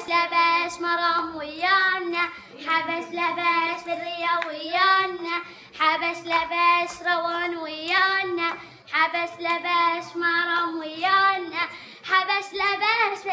حبش لبش مرام ويانا حبش لبش في ويانا حبش لبش روان ويانا حبش لبش مرام ويانا حبش لبش في